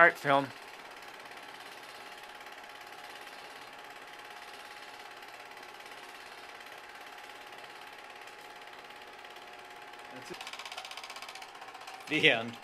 Alright, film. The end.